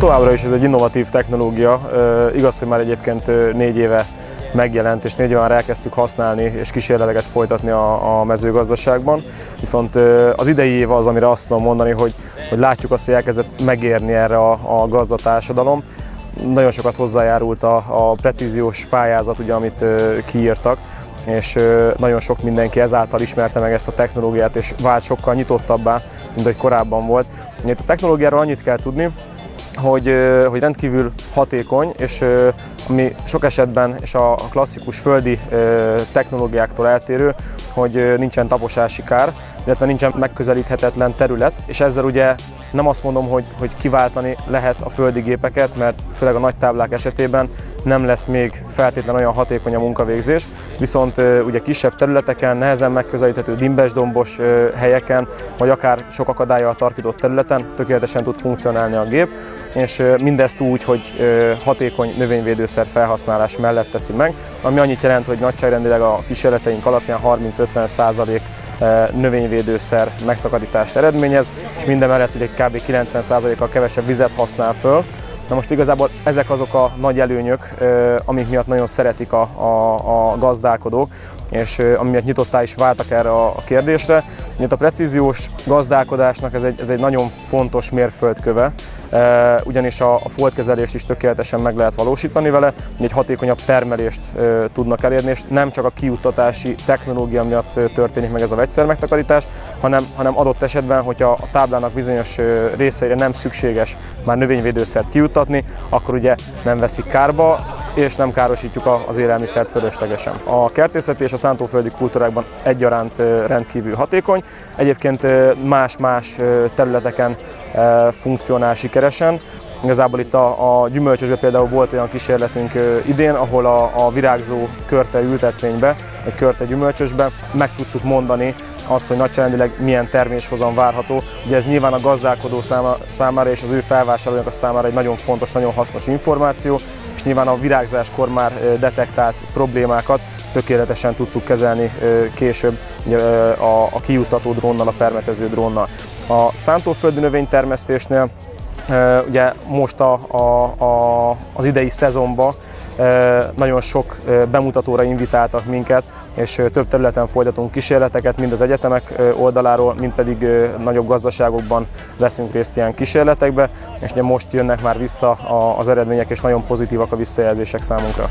Továbbra is ez egy innovatív technológia, igaz, hogy már egyébként négy éve megjelent, és négy éve már elkezdtük használni és kísérleteket folytatni a, mezőgazdaságban. Viszont az idei év az, amire azt tudom mondani, hogy, hogy látjuk azt, hogy elkezdett megérni erre a, a gazdatársadalom. Nagyon sokat hozzájárult a, a precíziós pályázat, ugye, amit kiírtak, és nagyon sok mindenki ezáltal ismerte meg ezt a technológiát, és vált sokkal nyitottabbá, mint ahogy korábban volt. Itt a technológiáról annyit kell tudni, hogy, hogy rendkívül hatékony, és ami sok esetben és a klasszikus földi technológiáktól eltérő, hogy nincsen taposási kár, illetve nincsen megközelíthetetlen terület, és ezzel ugye nem azt mondom, hogy, hogy kiváltani lehet a földi gépeket, mert főleg a nagy táblák esetében nem lesz még feltétlen olyan hatékony a munkavégzés, viszont ugye kisebb területeken, nehezen megközelíthető dimbes dombos helyeken, vagy akár sok akadályjal tarkított területen tökéletesen tud funkcionálni a gép, és mindezt úgy, hogy hatékony növényvédőszer felhasználás mellett teszi meg, ami annyit jelent, hogy nagyságrendileg a kísérleteink alapján 35 50-50% eh, növényvédőszer megtakarítást eredményez, és mindemellett ugye kb. 90%-kal kevesebb vizet használ föl. Na most igazából ezek azok a nagy előnyök, eh, amik miatt nagyon szeretik a, a, a gazdálkodók, és eh, amiatt nyitottá is váltak erre a kérdésre. Itt a precíziós gazdálkodásnak ez egy, ez egy nagyon fontos mérföldköve, ugyanis a, a foltkezelést is tökéletesen meg lehet valósítani vele, egy hatékonyabb termelést tudnak elérni, és nem csak a kiuttatási technológia miatt történik meg ez a vegyszer megtakarítás, hanem, hanem adott esetben, hogyha a táblának bizonyos részeire nem szükséges már növényvédőszert kiuttatni, akkor ugye nem veszik kárba, és nem károsítjuk az élelmiszert fölöslegesen. A kertészeti és a szántóföldi kultúrákban egyaránt rendkívül hatékony, egyébként más-más területeken funkcionál sikeresen. Igazából itt a, a gyümölcsösben például volt olyan kísérletünk idén, ahol a, a virágzó körte ültetvénybe, egy körte gyümölcsösbe meg tudtuk mondani az, hogy nagyságrendileg milyen terméshozam várható. Ugye ez nyilván a gazdálkodó számára és az ő felvásárlónak a számára egy nagyon fontos, nagyon hasznos információ, és nyilván a virágzáskor már detektált problémákat tökéletesen tudtuk kezelni később a, kijuttató drónnal, a permetező drónnal. A szántóföldi növénytermesztésnél ugye most a, a, a, az idei szezonban nagyon sok bemutatóra invitáltak minket, és több területen folytatunk kísérleteket, mind az egyetemek oldaláról, mind pedig nagyobb gazdaságokban veszünk részt ilyen kísérletekbe, és ugye most jönnek már vissza az eredmények, és nagyon pozitívak a visszajelzések számunkra.